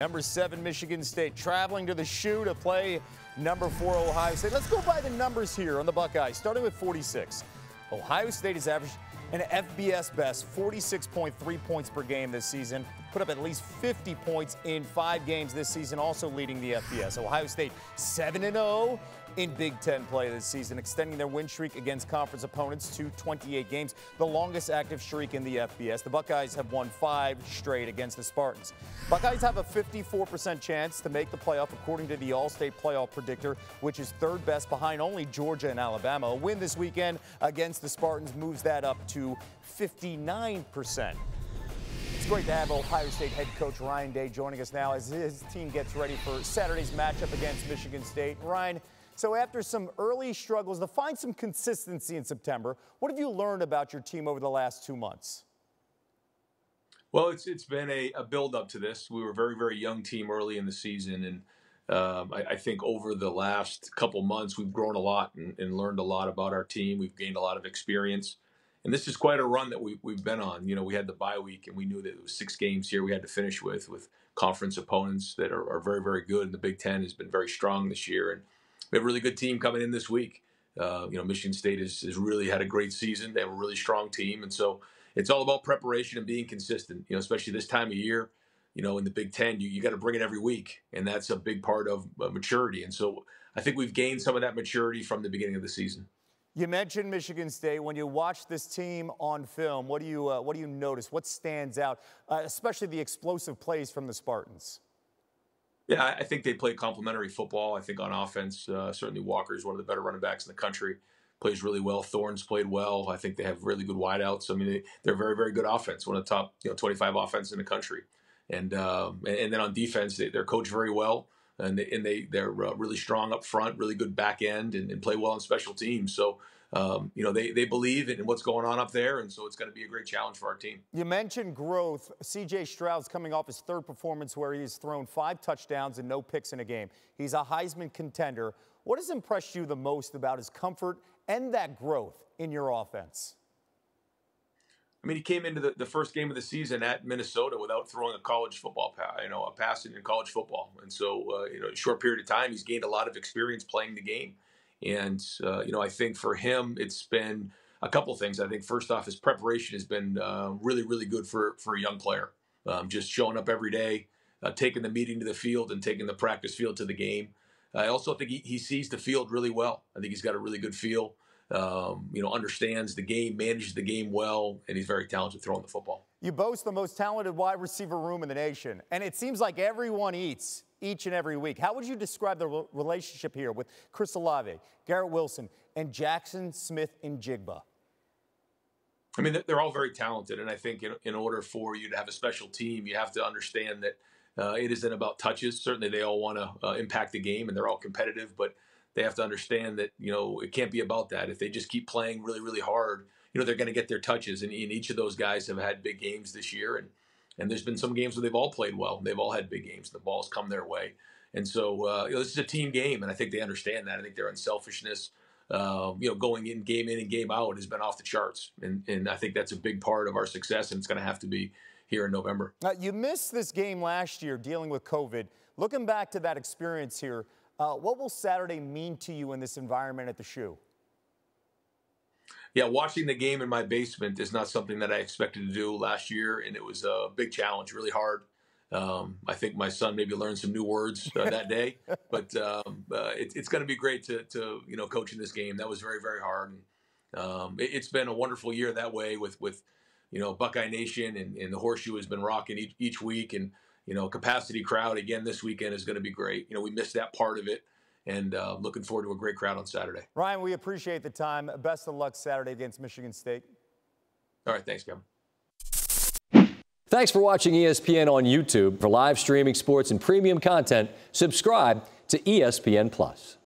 Number seven, Michigan State, traveling to the shoe to play number four, Ohio State. Let's go by the numbers here on the Buckeyes, starting with 46. Ohio State has averaged an FBS best 46.3 points per game this season, put up at least 50 points in five games this season, also leading the FBS. Ohio State 7 0 in Big Ten play this season, extending their win streak against conference opponents to 28 games, the longest active streak in the FBS. The Buckeyes have won five straight against the Spartans. Buckeyes have a 54% chance to make the playoff, according to the Allstate Playoff Predictor, which is third best behind only Georgia and Alabama. A win this weekend against the Spartans moves that up to 59%. Great to have Ohio State head coach Ryan Day joining us now as his team gets ready for Saturday's matchup against Michigan State. Ryan, so after some early struggles to find some consistency in September, what have you learned about your team over the last two months? Well, it's it's been a, a build up to this. We were a very very young team early in the season, and um, I, I, think over the last couple months we've grown a lot and, and, learned a lot about our team. We've gained a lot of experience, and this is quite a run that we, we've been on. You know, we had the bye week, and we knew that it was six games here we had to finish with with conference opponents that are, are very very good. And the Big Ten has been very strong this year, and we have a really good team coming in this week. Uh, you know, Michigan State has, has really had a great season. They have a really strong team, and so it's all about preparation and being consistent. You know, especially this time of year. You know, in the Big Ten, you, you got to bring it every week, and that's a big part of uh, maturity. And so I think we've gained some of that maturity from the beginning of the season. You mentioned Michigan State. When you watch this team on film, what do you uh, what do you notice? What stands out, uh, especially the explosive plays from the Spartans? Yeah, I think they play complementary football. I think on offense, uh, certainly Walker is one of the better running backs in the country. Plays really well. Thorne's played well. I think they have really good wideouts. I mean, they, are very, very good offense. One of the top, you know, 25 offense in the country. And um, and then on defense, they, are coached very well, and they and they they're uh, really strong up front, really good back end, and, and play well on special teams. So um, you know, they, they believe in what's going on up there, and so it's going to be a great challenge for our team. You mentioned growth. C.J. Stroud's coming off his third performance where he's thrown five touchdowns and no picks in a game. He's a Heisman contender. What has impressed you the most about his comfort and that growth in your offense? I mean, he came into the, the first game of the season at Minnesota without throwing a college football pass, you know, a pass in college football. And so, uh, you know, short period of time, he's gained a lot of experience playing the game. And, uh, you know, I think for him, it's been a couple things. I think first off, his preparation has been uh, really, really good for, for a young player. Um, just showing up every day, uh, taking the meeting to the field and taking the practice field to the game. I also think he, he sees the field really well. I think he's got a really good feel. Um, you know, understands the game, manages the game well, and he's very talented throwing the football. You boast the most talented wide receiver room in the nation, and it seems like everyone eats each and every week. How would you describe the relationship here with Chris Olave, Garrett Wilson, and Jaxon Smith-Njigba? I mean, they're all very talented, and I think in, in order for you to have a special team, you have to understand that uh, it isn't about touches. Certainly, they all want to uh, impact the game, and they're all competitive, but they have to understand that you know it can't be about that. If they just keep playing really, really hard, you know they're going to get their touches, and, and each of those guys have had big games this year, and and there's been some games where they've all played well. They've all had big games. The ball's come their way. And so uh, you know, this is a team game, and I think they understand that. I think their unselfishness, uh, you know, going in game in and game out has been off the charts, and and I think that's a big part of our success, and it's going to have to be here in November. Uh, you missed this game last year dealing with COVID. Looking back to that experience here, uh, what will Saturday mean to you in this environment at the shoe? yeah, watching the game in my basement is not something that I expected to do last year, and it was a big challenge, really hard. Um, I think my son maybe learned some new words uh, that day, but um, uh, it, it's going to be great to, to you know coach in this game. That was very very hard, and um, it, has been a wonderful year that way with with you know Buckeye Nation and, and the horseshoe has been rocking each, each week, and you know capacity crowd again this weekend is going to be great. You know we missed that part of it and uh, looking forward to a great crowd on Saturday. Ryan, we appreciate the time. Best of luck Saturday against Michigan State. All right, thanks, Kevin. Thanks for watching ESPN on YouTube. For live streaming sports and premium content, subscribe to ESPN Plus.